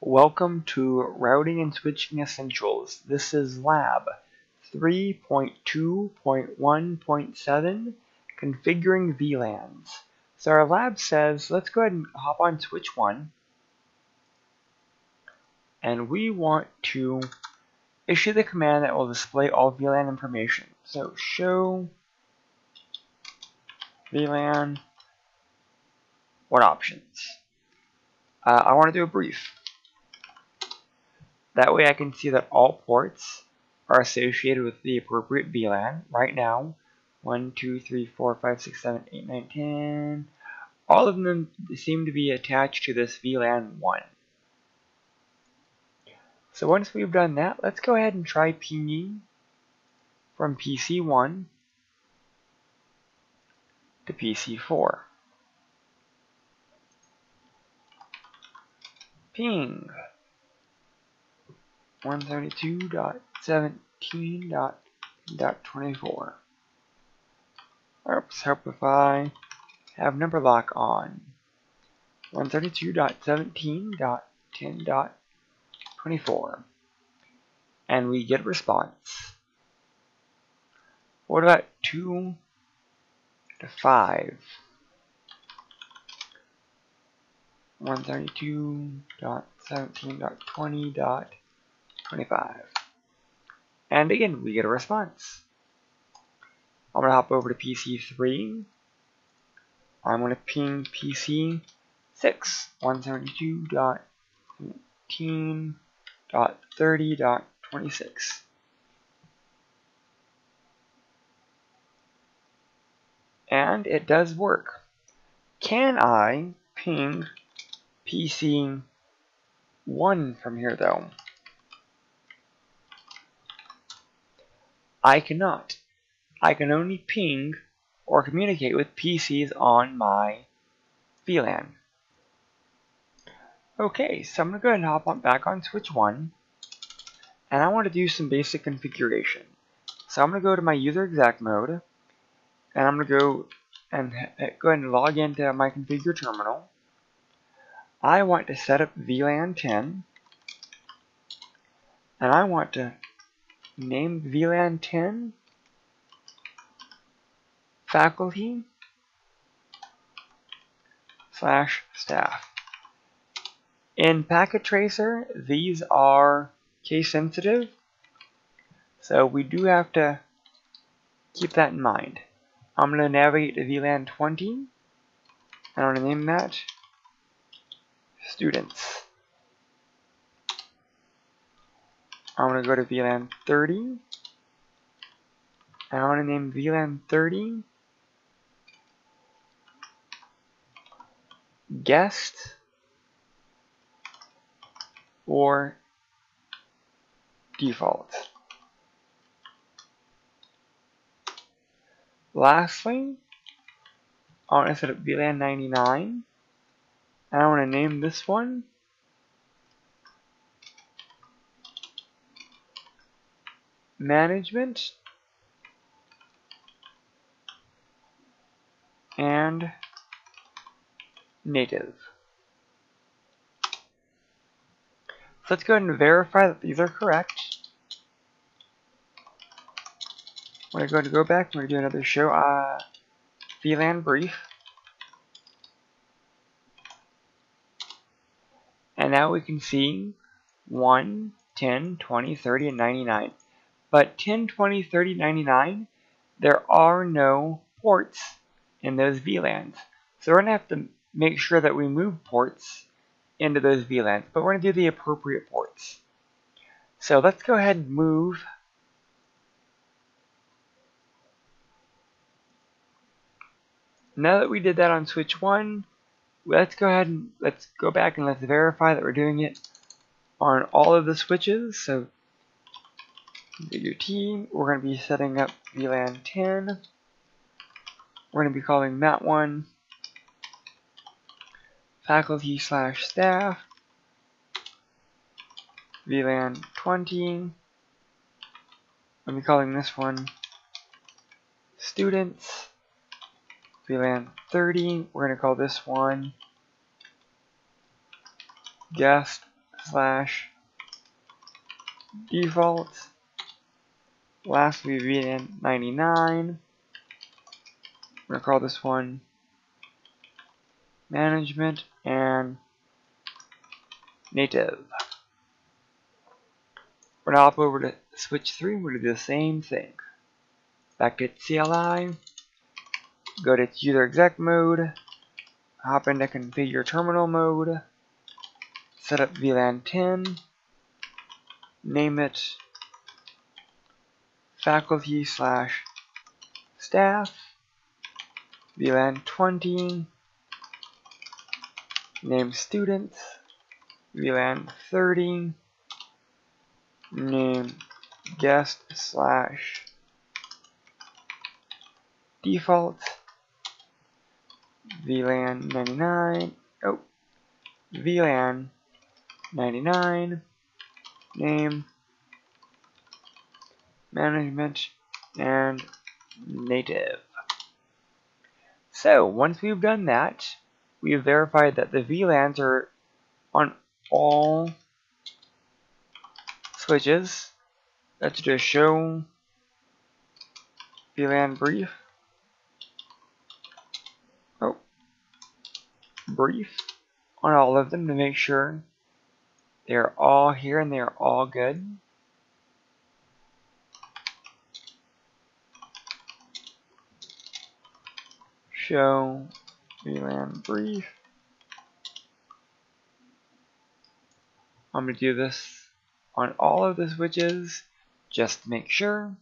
Welcome to Routing and Switching Essentials. This is Lab 3.2.1.7 Configuring VLANs. So our lab says, let's go ahead and hop on switch 1. And we want to issue the command that will display all VLAN information. So show VLAN what options. Uh, I want to do a brief. That way I can see that all ports are associated with the appropriate VLAN. Right now, 1, 2, 3, 4, 5, 6, 7, 8, 9, 10. All of them seem to be attached to this VLAN 1. So once we've done that, let's go ahead and try pinging from PC1 to PC4. Ping. 132.17.24. Oops, hope if I have number lock on. 132.17.10.24. And we get a response. What about 2 to 5? 132.17.20.24. 25. And again, we get a response. I'm going to hop over to PC3. I'm going to ping PC6, 172.17.30.26. And it does work. Can I ping PC1 from here though? I cannot. I can only ping or communicate with PCs on my VLAN. Okay, so I'm going to go ahead and hop on back on switch 1 and I want to do some basic configuration. So I'm going to go to my user exec mode and I'm going to go and go ahead and log into my configure terminal. I want to set up VLAN 10 and I want to name VLAN 10 faculty slash staff. In Packet Tracer, these are case sensitive, so we do have to keep that in mind. I'm going to navigate to VLAN 20, and I'm going to name that students. I'm going to go to VLAN 30. And I want to name VLAN 30 guest or default. Lastly, I want to set up VLAN 99 and I want to name this one management and native. So let's go ahead and verify that these are correct. We're going to go back. We're going to do another show uh, VLAN brief. And now we can see 1, 10, 20, 30, and 99. But 10, 20, 30, 99, there are no ports in those VLANs. So we're going to have to make sure that we move ports into those VLANs, but we're going to do the appropriate ports. So let's go ahead and move Now that we did that on switch 1, let's go ahead and let's go back and let's verify that we're doing it on all of the switches. So configure T. We're going to be setting up VLAN 10. We're going to be calling that one faculty slash staff VLAN 20. I'll be calling this one students VLAN 30. We're going to call this one guest slash default. Lastly, VLAN 99. We're going to call this one management and native. We're to hop over to switch 3. We're going to do the same thing. Back to CLI. Go to user exec mode. Hop into configure terminal mode. Set up VLAN 10. Name it faculty slash staff. VLAN 20. Name students. VLAN 30. Name guest slash default. VLAN 99. Oh, VLAN 99. Name management and native. So once we've done that, we've verified that the VLANs are on all switches. Let's just show VLAN brief. Oh, brief on all of them to make sure they're all here and they're all good. Show VLAN brief. I'm going to do this on all of the switches just to make sure.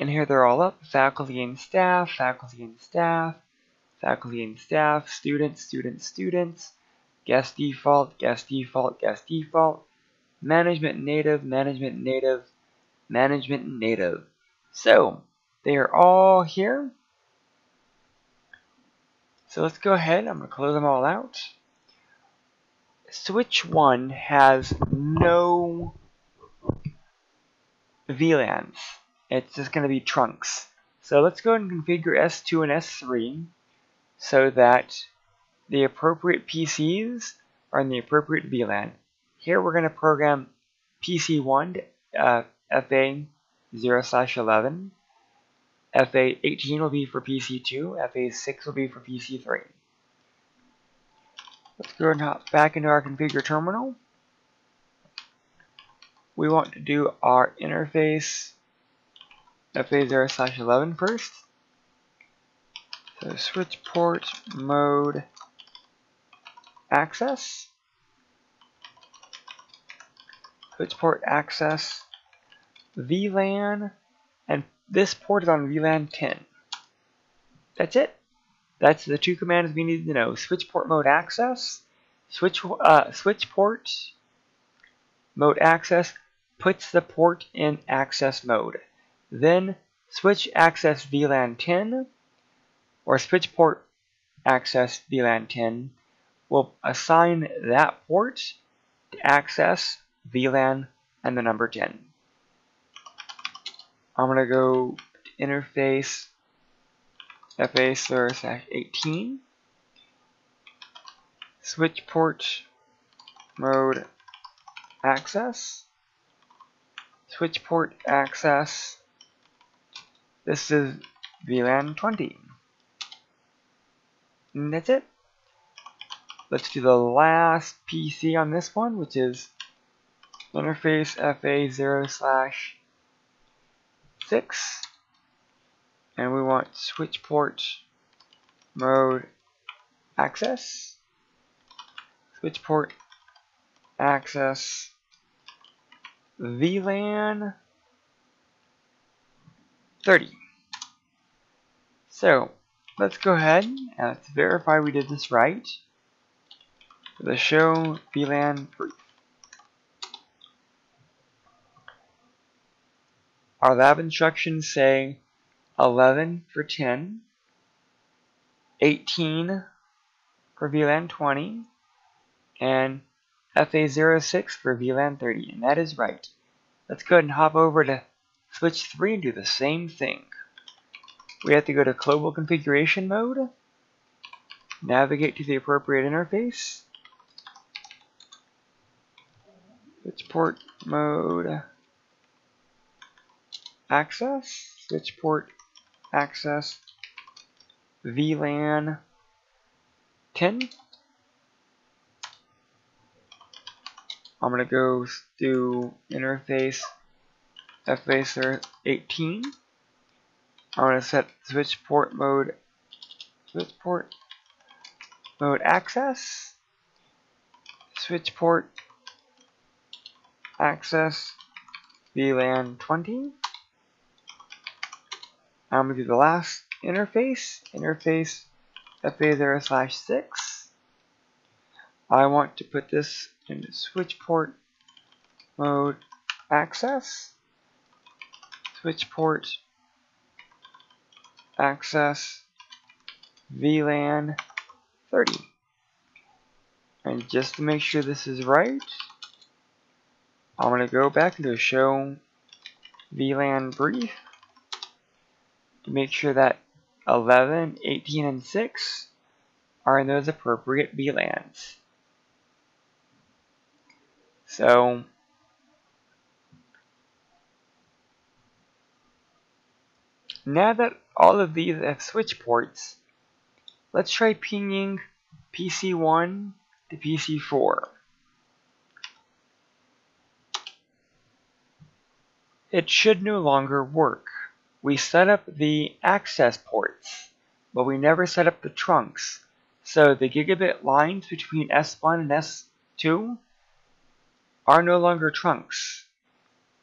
And here they're all up, faculty and staff, faculty and staff, faculty and staff, students, students, students, guest default, guest default, guest default, management native, management native, management native. So, they are all here. So let's go ahead. I'm going to close them all out. Switch 1 has no VLANs. It's just going to be trunks. So let's go and configure S2 and S3 so that the appropriate PCs are in the appropriate VLAN. Here we're going to program PC1 uh, FA 0 11 FA18 will be for PC2, FA6 will be for PC3. Let's go and hop back into our configure terminal. We want to do our interface FA0 slash 11 first. So switch port mode access. Switch port access VLAN and this port is on VLAN 10. That's it. That's the two commands we need to know. Switch port mode access, switch, uh, switch port mode access puts the port in access mode. Then switch access VLAN 10 or switch port access VLAN 10 will assign that port to access VLAN and the number 10. I'm going to go interface FA slash 18 switch port mode access. Switch port access. This is VLAN 20 and that's it. Let's do the last PC on this one which is interface FA0 slash 6 and we want switch port mode access. Switch port access VLAN 30 so let's go ahead and let's verify we did this right. The show VLAN brief Our lab instructions say 11 for 10, 18 for VLAN 20, and FA06 for VLAN 30, and that is right. Let's go ahead and hop over to switch 3 and do the same thing. We have to go to global configuration mode, navigate to the appropriate interface, switch port mode access, switch port access, VLAN 10. I'm going to go do interface FA0 18. I'm going to set switch port mode, switch port mode access, switch port access VLAN 20. I'm going to do the last interface, interface FA0 slash 6. I want to put this in switch port mode access, switch port access VLAN 30. And just to make sure this is right, I'm going to go back into show VLAN brief make sure that 11, 18, and 6 are in those appropriate VLANs. So, now that all of these have switch ports, let's try pinging PC1 to PC4. It should no longer work. We set up the access ports, but we never set up the trunks. So the gigabit lines between S1 and S2 are no longer trunks.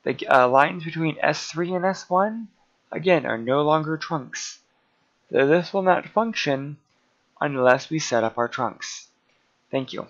The uh, lines between S3 and S1, again, are no longer trunks. So this will not function unless we set up our trunks. Thank you.